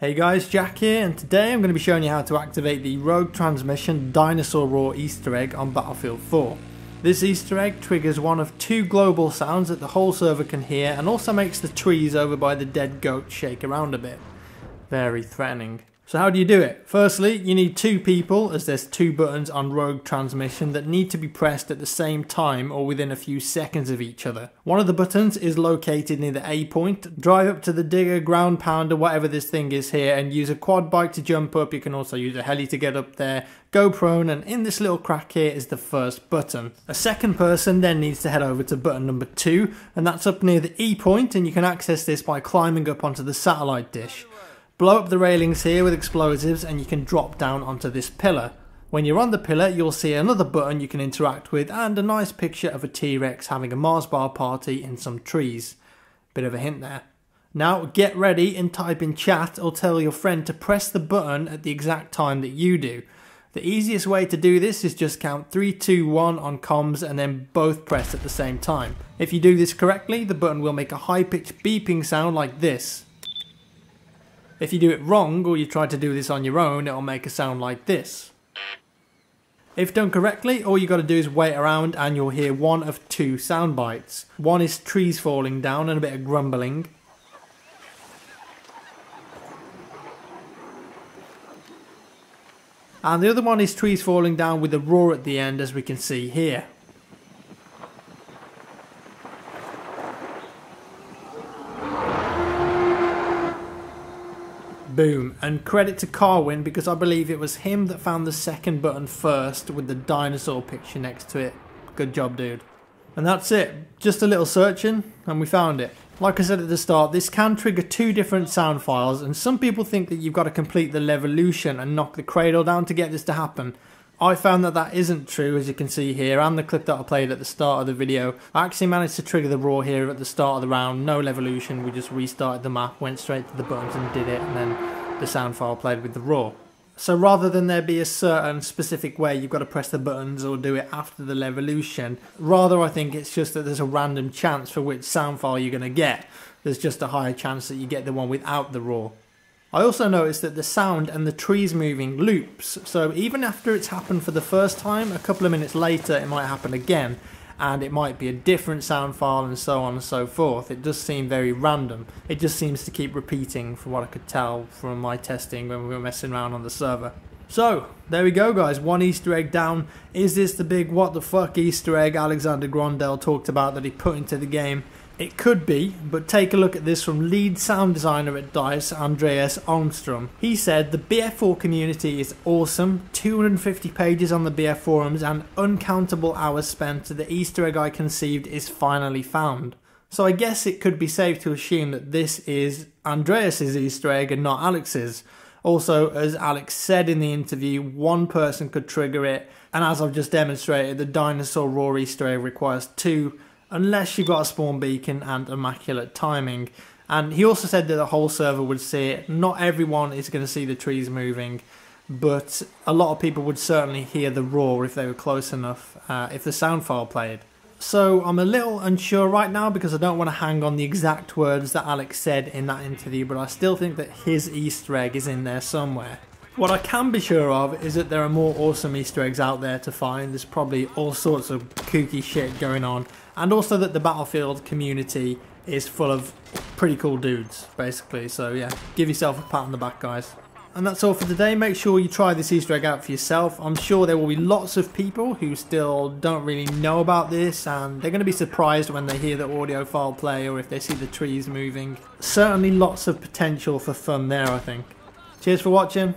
Hey guys, Jack here, and today I'm going to be showing you how to activate the Rogue Transmission Dinosaur Roar Easter egg on Battlefield 4. This Easter egg triggers one of two global sounds that the whole server can hear and also makes the trees over by the dead goat shake around a bit. Very threatening. So how do you do it? Firstly, you need two people as there's two buttons on Rogue Transmission that need to be pressed at the same time or within a few seconds of each other. One of the buttons is located near the A point. Drive up to the digger, ground pounder, whatever this thing is here and use a quad bike to jump up. You can also use a heli to get up there. Go prone and in this little crack here is the first button. A second person then needs to head over to button number two and that's up near the E point and you can access this by climbing up onto the satellite dish. Blow up the railings here with explosives and you can drop down onto this pillar. When you're on the pillar, you'll see another button you can interact with and a nice picture of a T-Rex having a Mars bar party in some trees. Bit of a hint there. Now get ready and type in chat or tell your friend to press the button at the exact time that you do. The easiest way to do this is just count 3, 2, 1 on comms and then both press at the same time. If you do this correctly, the button will make a high-pitched beeping sound like this. If you do it wrong or you try to do this on your own, it'll make a sound like this. If done correctly, all you got to do is wait around and you'll hear one of two sound bites. One is trees falling down and a bit of grumbling. And the other one is trees falling down with a roar at the end as we can see here. Boom. And credit to Carwin because I believe it was him that found the second button first with the dinosaur picture next to it. Good job, dude. And that's it. Just a little searching and we found it. Like I said at the start, this can trigger two different sound files and some people think that you've got to complete the Levolution and knock the cradle down to get this to happen. I found that that isn't true as you can see here and the clip that I played at the start of the video. I actually managed to trigger the roar here at the start of the round, no Levolution, we just restarted the map, went straight to the buttons and did it and then the sound file played with the roar. So rather than there be a certain specific way you've got to press the buttons or do it after the Levolution, rather I think it's just that there's a random chance for which sound file you're going to get. There's just a higher chance that you get the one without the roar. I also noticed that the sound and the trees moving loops, so even after it's happened for the first time, a couple of minutes later it might happen again, and it might be a different sound file and so on and so forth. It does seem very random. It just seems to keep repeating from what I could tell from my testing when we were messing around on the server. So, there we go guys, one easter egg down. Is this the big what the fuck easter egg Alexander Grondal talked about that he put into the game? It could be, but take a look at this from lead sound designer at DICE, Andreas Almström. He said the BF4 community is awesome, 250 pages on the BF forums and uncountable hours spent, to the easter egg I conceived is finally found. So I guess it could be safe to assume that this is Andreas's easter egg and not Alex's. Also, as Alex said in the interview, one person could trigger it, and as I've just demonstrated, the dinosaur roar easter egg requires two unless you've got a spawn beacon and immaculate timing. And he also said that the whole server would see it. Not everyone is going to see the trees moving, but a lot of people would certainly hear the roar if they were close enough, uh, if the sound file played. So I'm a little unsure right now because I don't want to hang on the exact words that Alex said in that interview, but I still think that his Easter egg is in there somewhere. What I can be sure of is that there are more awesome Easter eggs out there to find. There's probably all sorts of kooky shit going on. And also that the Battlefield community is full of pretty cool dudes, basically. So yeah, give yourself a pat on the back, guys. And that's all for today. Make sure you try this Easter egg out for yourself. I'm sure there will be lots of people who still don't really know about this and they're going to be surprised when they hear the audio file play or if they see the trees moving. Certainly lots of potential for fun there, I think. Cheers for watching.